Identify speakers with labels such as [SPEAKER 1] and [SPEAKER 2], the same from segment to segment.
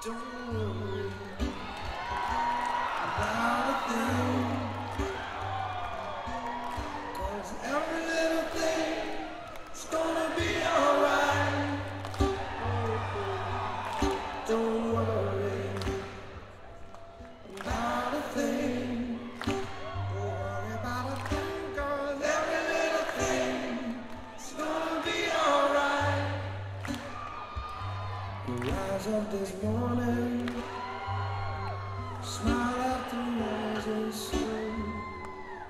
[SPEAKER 1] Don't worry about a thing. You of this morning, smile at the rising sun.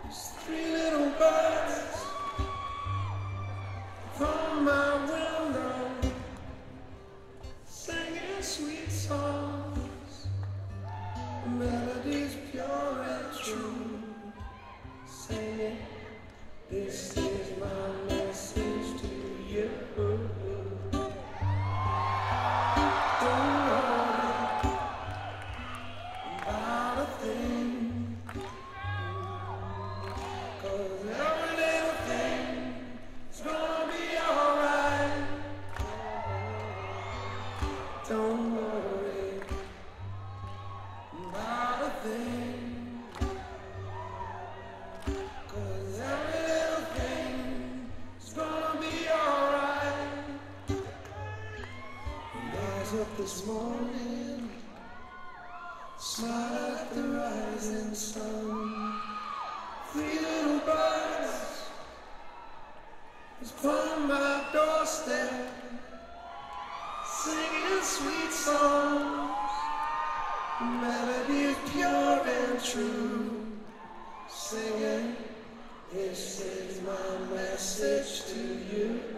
[SPEAKER 1] There's three little birds from my window, singing sweet songs, melodies pure and true. Singing, this Rise up this morning, smile at the rising sun. Three little birds is upon my doorstep, singing sweet songs, melodies pure and true. Singing, this is my message to you.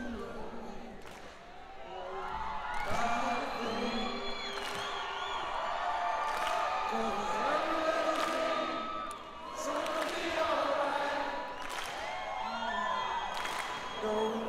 [SPEAKER 1] thing's